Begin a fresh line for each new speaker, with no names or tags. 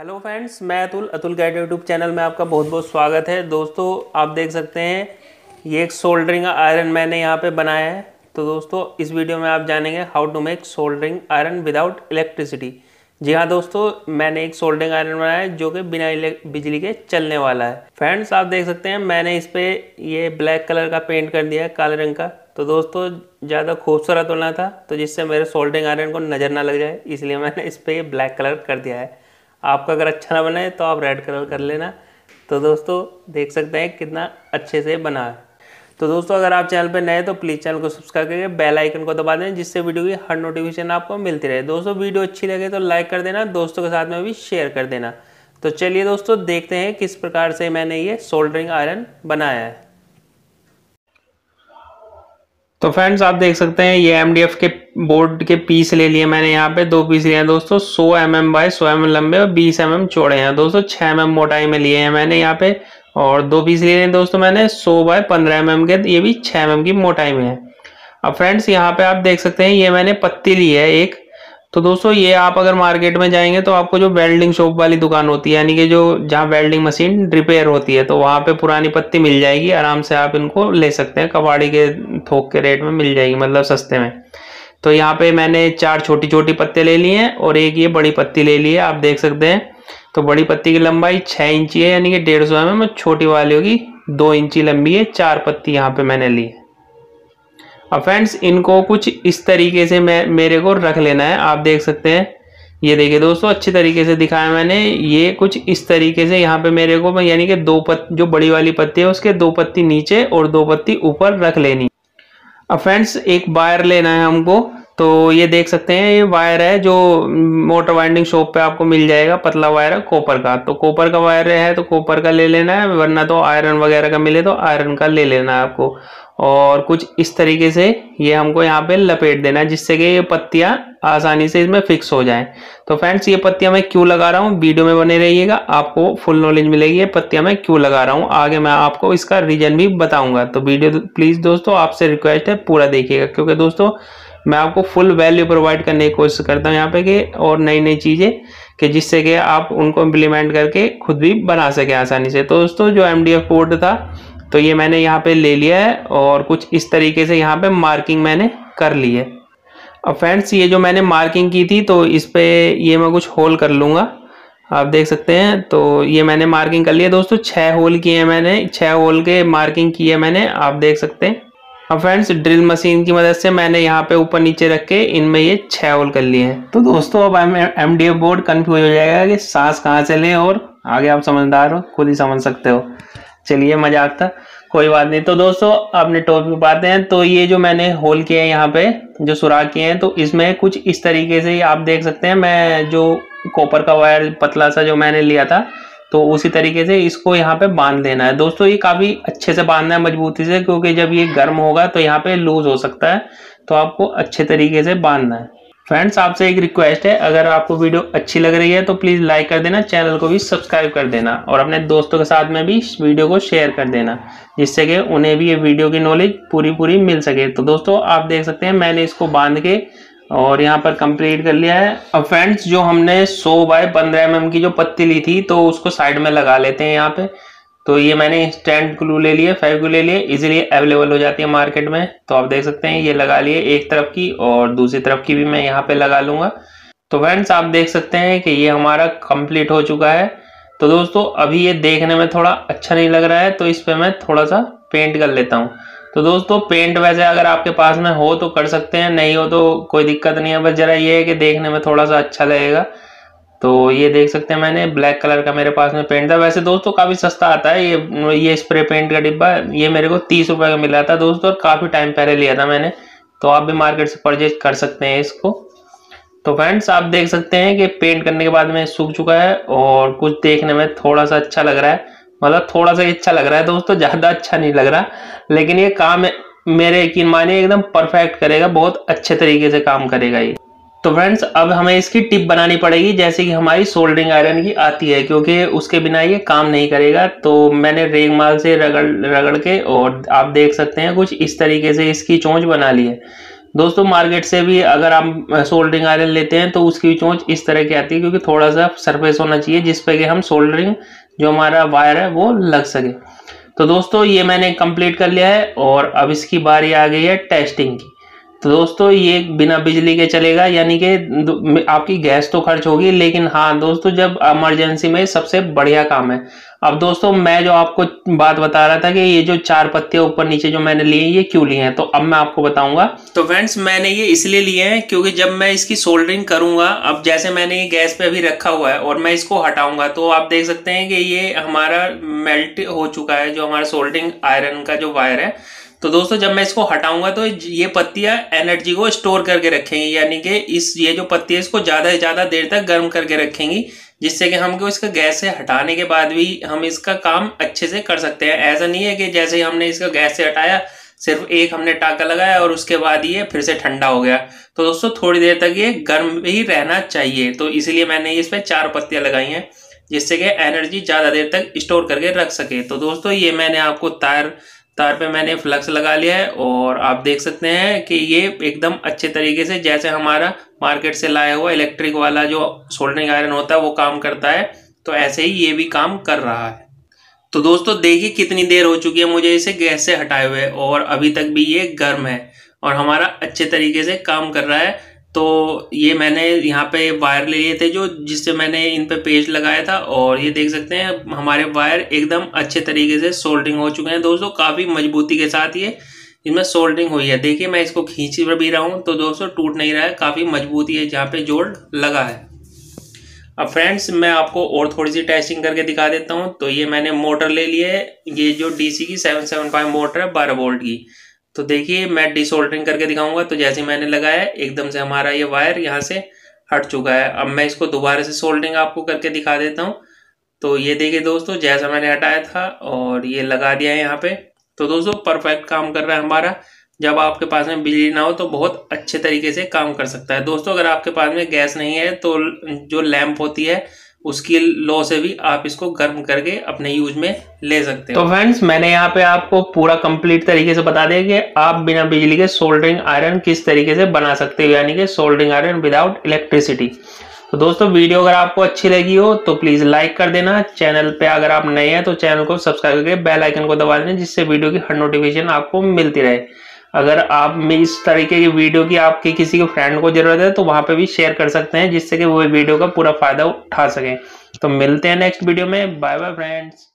Hello friends, मैं Atul Atul guide YouTube channel में आपका बहुत बहुत स्वागत है। दोस्तों, आप देख सकते हैं, ये एक सोल्डरिंग आयरन मैंने यहाँ पे बनाया है। तो दोस्तों, इस वीडियो में आप जानेंगे how to make soldering iron without electricity जी हाँ दोस्तों, मैंने एक सोल्डरिंग आयरन बनाया है, जो कि बिना बिजली के चलने वाला है। फ्रेंड्स, आप देख सकते हैं, मैंने इस पर ये ब्लैक कलर का पेंट कर दिया है, काले रंग का। तो दोस्तों, ज़्यादा खूबसूरत होना था तो जिससे मेरे सोल्डरिंग आयरन को नज़र ना लग जाए, इसलिए मैंने इस पर ब्लैक कलर कर दिया है। आपका अगर अच्छा ना बने तो आप रेड कलर कर लेना। तो दोस्तों, देख सकते हैं कितना अच्छे से बना है। तो दोस्तों, अगर आप चैनल पर नए तो प्लीज़ चैनल को सब्सक्राइब करके बेल आइकन को दबा दें जिससे वीडियो की हर नोटिफिकेशन आपको मिलती रहे। दोस्तों, वीडियो अच्छी लगे तो लाइक कर देना, दोस्तों के साथ में भी शेयर कर देना। तो चलिए दोस्तों, देखते हैं किस प्रकार से मैंने ये सोल्डरिंग आयरन बनाया है। तो फ्रेंड्स आप देख सकते हैं, ये एमडीएफ के बोर्ड के पीस ले लिए मैंने यहाँ पे। दो पीस लिए हैं दोस्तों 100 एम एम बाय सौ एम लंबे और 20 एम चौड़े हैं। दोस्तों 6 एम मोटाई में लिए हैं मैंने यहाँ पे। और दो पीस लिए हैं दोस्तों मैंने 100 बाय 15 एम के, ये भी 6 एम एम की मोटाई में है। अब फ्रेंड्स यहाँ पे आप देख सकते हैं, ये मैंने पत्ती ली है एक। तो दोस्तों, ये आप अगर मार्केट में जाएँगे तो आपको जो वेल्डिंग शॉप वाली दुकान होती है, यानी कि जो जहाँ वेल्डिंग मशीन रिपेयर होती है तो वहाँ पे पुरानी पत्ती मिल जाएगी, आराम से आप इनको ले सकते हैं। कबाड़ी के थोक के रेट में मिल जाएगी मतलब सस्ते में। तो यहाँ पे मैंने चार छोटी छोटी पत्ते ले लिए हैं और एक ये बड़ी पत्ती ले ली है, आप देख सकते हैं। तो बड़ी पत्ती की लंबाई छः इंची है, यानी कि डेढ़ सौ एम छोटी वाली होगी दो इंची लंबी है, चार पत्ती यहाँ पे मैंने ली है। अब फ्रेंड्स इनको कुछ इस तरीके से मैं, मेरे को रख लेना है। आप देख सकते हैं। ये देखिए दोस्तों, अच्छे तरीके से दिखाया मैंने। ये कुछ इस तरीके से यहाँ पे मेरे को, यानी कि दो पत्त जो बड़ी वाली पत्ती है, उसके दो पत्ती नीचे और दो पत्ती ऊपर रख लेनी। अब फ्रेंड्स एक वायर लेना है हमको। तो ये देख सकते हैं, ये वायर है जो मोटर वाइंडिंग शॉप पे आपको मिल जाएगा, पतला वायर है कॉपर का। तो कॉपर का वायर है तो कॉपर का ले लेना है, वरना तो आयरन वगैरह का मिले तो आयरन का ले लेना है आपको। और कुछ इस तरीके से ये हमको यहाँ पे लपेट देना है, जिससे कि ये पत्तियाँ आसानी से इसमें फिक्स हो जाएँ। तो फ्रेंड्स ये पत्तियाँ मैं क्यों लगा रहा हूँ? वीडियो में बने रहिएगा, आपको फुल नॉलेज मिलेगी। ये पत्तियाँ मैं क्यों लगा रहा हूँ? आगे मैं आपको इसका रीजन भी बताऊँगा। तो वीडियो प्लीज़ दोस्तों, आपसे रिक्वेस्ट है, पूरा देखिएगा। क्योंकि दोस्तों, मैं आपको फुल वैल्यू प्रोवाइड करने की कोशिश करता हूँ यहाँ पे कि, और नई नई चीज़ें कि जिससे कि आप उनको इम्प्लीमेंट करके खुद भी बना सके आसानी से। तो दोस्तों, जो एम डी एफ़ बोर्ड था तो ये मैंने यहाँ पे ले लिया है और कुछ इस तरीके से यहाँ पे मार्किंग मैंने कर ली है। अब फ्रेंड्स ये जो मैंने मार्किंग की थी तो इस पर ये मैं कुछ होल कर लूँगा। आप देख सकते हैं तो ये मैंने मार्किंग कर लिया। दोस्तों छः होल किए हैं मैंने छः होल के मार्किंग की है मैंने, आप देख सकते हैं। अब फ्रेंड्स ड्रिल मशीन की मदद से मैंने यहाँ पे ऊपर नीचे रख के इनमें ये छः होल कर लिए हैं। तो दोस्तों, अब एम डी बोर्ड कन्फ्यूज़ हो जाएगा कि सांस कहाँ से लें और आगे आप समझदार हो, खुद ही समझ सकते हो। चलिए मज़ाक था। कोई बात नहीं। तो दोस्तों अपने टॉपिक पर आते हैं। तो ये जो मैंने होल किए हैं यहाँ पे, जो सुराख किए हैं तो इसमें कुछ इस तरीके से आप देख सकते हैं। मैं जो कॉपर का वायर पतला सा जो मैंने लिया था तो उसी तरीके से इसको यहाँ पे बाँध देना है। दोस्तों, ये काफ़ी अच्छे से बांधना है मजबूती से, क्योंकि जब ये गर्म होगा तो यहाँ पे लूज हो सकता है। तो आपको अच्छे तरीके से बांधना है। फ्रेंड्स, आपसे एक रिक्वेस्ट है। अगर आपको वीडियो अच्छी लग रही है तो प्लीज़ लाइक कर देना चैनल को भी सब्सक्राइब कर देना और अपने दोस्तों के साथ में भी इस वीडियो को शेयर कर देना, जिससे कि उन्हें भी ये वीडियो की नॉलेज पूरी पूरी मिल सके। तो दोस्तों, आप देख सकते हैं, मैंने इसको बाँध के और यहाँ पर कंप्लीट कर लिया है। अब फ्रेंड्स, जो हमने 100 बाय 15 एम की जो पत्ती ली थी तो उसको साइड में लगा लेते हैं यहाँ पे। तो ये मैंने स्टैंड ग्लू ले लिए फाइव ग्लू ले लिए इजीली अवेलेबल हो जाती है मार्केट में। तो आप देख सकते हैं, ये लगा लिए एक तरफ़ की और दूसरी तरफ़ की भी मैं यहाँ पे लगा लूँगा। तो फ्रेंड्स आप देख सकते हैं कि ये हमारा कंप्लीट हो चुका है। तो दोस्तों, अभी ये देखने में थोड़ा अच्छा नहीं लग रहा है तो इस पर मैं थोड़ा सा पेंट कर लेता हूँ। तो दोस्तों पेंट वैसे अगर आपके पास में हो तो कर सकते हैं, नहीं हो तो कोई दिक्कत नहीं है। बस जरा ये है कि देखने में थोड़ा सा अच्छा लगेगा। तो ये देख सकते हैं मैंने ब्लैक कलर का मेरे पास में पेंट था। वैसे दोस्तों, काफ़ी सस्ता आता है ये ये स्प्रे पेंट का डिब्बा। ये मेरे को तीस रुपए का मिला था दोस्तों और काफ़ी टाइम पहले लिया था मैंने। तो आप भी मार्केट से परचेज कर सकते हैं इसको। तो फ्रेंड्स आप देख सकते हैं कि पेंट करने के बाद में सूख चुका है और कुछ देखने में थोड़ा सा अच्छा लग रहा है। मतलब थोड़ा सा अच्छा लग रहा है दोस्तों, ज़्यादा अच्छा नहीं लग रहा। लेकिन ये काम मेरे यकीन मानिए, एकदम परफेक्ट करेगा, बहुत अच्छे तरीके से काम करेगा ये। तो फ्रेंड्स अब हमें इसकी टिप बनानी पड़ेगी, जैसे कि हमारी सोल्डरिंग आयरन की आती है, क्योंकि उसके बिना ये काम नहीं करेगा। तो मैंने रेग माल से रगड़ रगड़ के, और आप देख सकते हैं कुछ इस तरीके से इसकी चोंच बना ली है। दोस्तों मार्केट से भी अगर आप सोल्डरिंग आयरन लेते हैं तो उसकी चोंच इस तरह की आती है, क्योंकि थोड़ा सा सरफेस होना चाहिए, जिस पे कि हम सोल्डरिंग जो हमारा वायर है, वो लग सके। तो दोस्तों, ये मैंने कंप्लीट कर लिया है, और अब इसकी बारी आ गई है टेस्टिंग की। तो दोस्तों, ये बिना बिजली के चलेगा, यानी कि आपकी गैस तो खर्च होगी, लेकिन हाँ दोस्तों, जब इमरजेंसी में सबसे बढ़िया काम है। अब दोस्तों, मैं जो आपको बात बता रहा था कि ये जो चार पत्ते ऊपर नीचे जो मैंने लिए ये क्यों लिए हैं? तो अब मैं आपको बताऊँगा। तो फ्रेंड्स मैंने ये इसलिए लिए हैं क्योंकि जब मैं इसकी सोल्डरिंग करूँगा, अब जैसे मैंने ये गैस पे अभी रखा हुआ है और मैं इसको हटाऊँगा तो आप देख सकते हैं कि ये हमारा मेल्ट हो चुका है, जो हमारा सोल्डरिंग आयरन का जो वायर है। तो दोस्तों, जब मैं इसको हटाऊँगा तो ये पत्तियाँ एनर्जी को स्टोर करके रखेंगी, यानी कि इस ये जो पत्ती है, इसको ज़्यादा से ज़्यादा देर तक गर्म करके रखेंगी, जिससे कि हमको इसका गैस से हटाने के बाद भी हम इसका काम अच्छे से कर सकते हैं। ऐसा नहीं है कि जैसे ही हमने इसका गैस से हटाया, सिर्फ़ एक हमने टाका लगाया और उसके बाद ये फिर से ठंडा हो गया। तो दोस्तों, थोड़ी देर तक ये गर्म ही रहना चाहिए। तो इसीलिए मैंने इस पर चार पत्तियाँ लगाई हैं, जिससे कि एनर्जी ज़्यादा देर तक स्टोर करके रख सके। तो दोस्तों, ये मैंने आपको तार तार पे मैंने फ्लक्स लगा लिया है और आप देख सकते हैं कि ये एकदम अच्छे तरीके से जैसे हमारा मार्केट से लाया हुआ इलेक्ट्रिक वाला जो सोल्डरिंग आयरन होता है वो काम करता है। तो ऐसे ही ये भी काम कर रहा है। तो दोस्तों, देखिए कितनी देर हो चुकी है मुझे इसे गैस से हटाए हुए और अभी तक भी ये गर्म है और हमारा अच्छे तरीके से काम कर रहा है। तो ये मैंने यहाँ पे वायर ले लिए थे जो, जिससे मैंने इन पे पेज लगाया था और ये देख सकते हैं, हमारे वायर एकदम अच्छे तरीके से सोल्डिंग हो चुके हैं। दोस्तों, काफ़ी मजबूती के साथ ये, इनमें सोल्डिंग हुई है। देखिए, मैं इसको खींच भी रहा हूँ तो दोस्तों, टूट नहीं रहा है। काफ़ी मजबूती है जहाँ पे जोड़ लगा है। अब फ्रेंड्स मैं आपको और थोड़ी सी टेस्टिंग करके दिखा देता हूँ। तो ये मैंने मोटर ले ली है। ये जो डीसी की सेवन सेवन फाइव मोटर है, बारह वोल्ट की। तो देखिए, मैं डिसोल्डरिंग करके दिखाऊँगा। तो जैसे मैंने लगाया, एकदम से हमारा ये वायर यहाँ से हट चुका है। अब मैं इसको दोबारा से सोल्डरिंग आपको करके दिखा देता हूँ। तो ये देखिए दोस्तों, जैसा मैंने हटाया था और ये लगा दिया है यहाँ पे। तो दोस्तों परफेक्ट काम कर रहा है हमारा। जब आपके पास में बिजली ना हो तो बहुत अच्छे तरीके से काम कर सकता है। दोस्तों, अगर आपके पास में गैस नहीं है तो जो लैंप होती है उसकी लो से भी आप इसको गर्म करके अपने यूज़ में ले सकते हो। तो फ्रेंड्स मैंने यहाँ पे आपको पूरा कंप्लीट तरीके से बता दिया कि आप बिना बिजली के सोल्डरिंग आयरन किस तरीके से बना सकते हो यानी कि सोल्डरिंग आयरन विदाउट इलेक्ट्रिसिटी तो दोस्तों वीडियो अगर आपको अच्छी लगी हो तो प्लीज़ लाइक कर देना। चैनल पे अगर आप नए हैं तो चैनल को सब्सक्राइब करके बेल आइकन को दबा देना जिससे वीडियो की हर नोटिफिकेशन आपको मिलती रहे। अगर आप इस तरीके की वीडियो की आपके किसी के फ्रेंड को ज़रूरत है तो वहाँ पे भी शेयर कर सकते हैं, जिससे कि वो वीडियो का पूरा फ़ायदा उठा सकें। तो मिलते हैं नेक्स्ट वीडियो में। Bye bye friends